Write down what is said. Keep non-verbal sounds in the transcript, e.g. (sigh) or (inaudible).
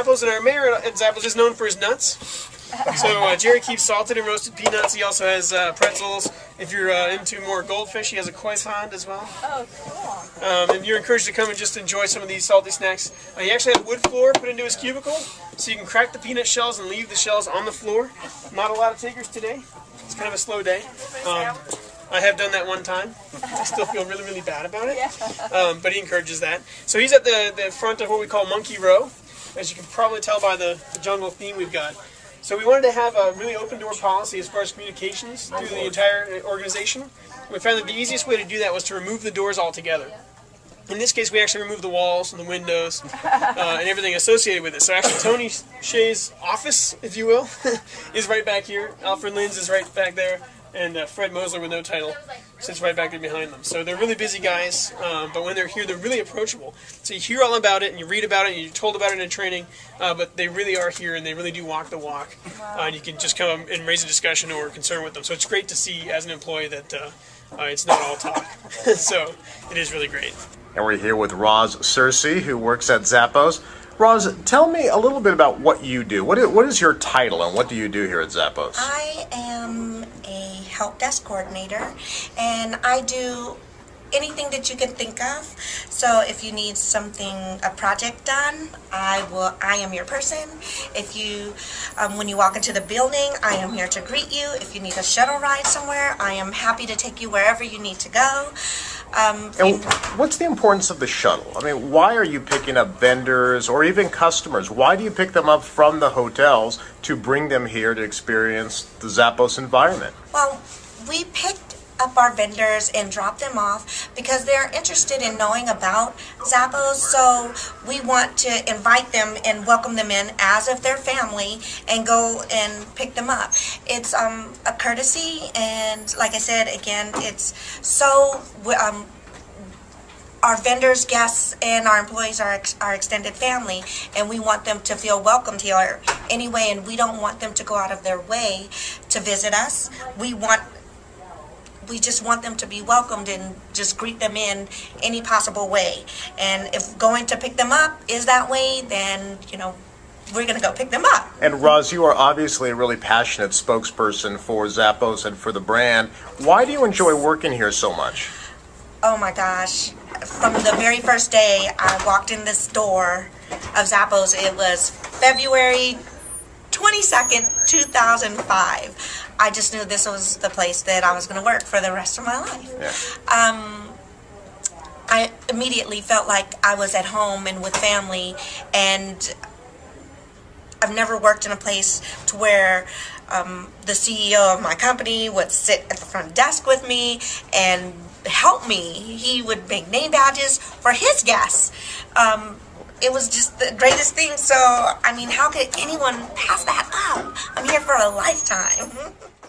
Zappos, and our mayor at Zappos is known for his nuts. So uh, Jerry keeps salted and roasted peanuts. He also has uh, pretzels. If you're uh, into more goldfish, he has a croissant as well. Oh, cool. Um, and you're encouraged to come and just enjoy some of these salty snacks. Uh, he actually had wood floor put into his cubicle, so you can crack the peanut shells and leave the shells on the floor. Not a lot of takers today. It's kind of a slow day. Um, I have done that one time. I still feel really, really bad about it. (laughs) Um, but he encourages that. So he's at the, the front of what we call Monkey Row. As you can probably tell by the, the jungle theme we've got. So we wanted to have a really open door policy as far as communications through the entire organization. We found that the easiest way to do that was to remove the doors altogether. In this case, we actually removed the walls and the windows uh, and everything associated with it. So actually, Tony Hsieh's office, if you will, (laughs) is right back here. Alfred Lin's is right back there, and uh, Fred Mossler with no title sits right back behind them. So they're really busy guys, um, but when they're here, they're really approachable. So you hear all about it, and you read about it, and you're told about it in training, uh, but they really are here, and they really do walk the walk. Uh, and you can just come and raise a discussion or concern with them. So it's great to see as an employee that uh, uh, it's not all talk. (laughs) so it is really great. And we're here with Roz Cersei, who works at Zappos. Roz, tell me a little bit about what you do. What is, what is your title and what do you do here at Zappos? I am a help desk coordinator and I do anything that you can think of. So if you need something, a project done, I will. I am your person. If you, um, when you walk into the building, I am here to greet you. If you need a shuttle ride somewhere, I am happy to take you wherever you need to go. Um, And what's the importance of the shuttle? I mean, why are you picking up vendors or even customers? Why do you pick them up from the hotels to bring them here to experience the Zappos environment? Well, we picked up our vendors and drop them off because they're interested in knowing about Zappos. So we want to invite them and welcome them in as if they're family and go and pick them up. It's um, a courtesy, and like I said, again, it's so. Um, our vendors, guests, and our employees are ex- our extended family, and we want them to feel welcomed here anyway. And we don't want them to go out of their way to visit us. We want we just want them to be welcomed and just greet them in any possible way. And if going to pick them up is that way, then you know we're going to go pick them up. And Roz, you are obviously a really passionate spokesperson for Zappos and for the brand. Why do you enjoy working here so much? Oh my gosh. From the very first day I walked in this door of Zappos, it was February 22nd, 2005. I just knew this was the place that I was going to work for the rest of my life. Yeah. Um, I immediately felt like I was at home and with family, and I've never worked in a place to where um, the CEO of my company would sit at the front desk with me and help me. He would make name badges for his guests. Um, it was just the greatest thing. So, I mean, how could anyone pass that up? I'm here for a lifetime. (laughs)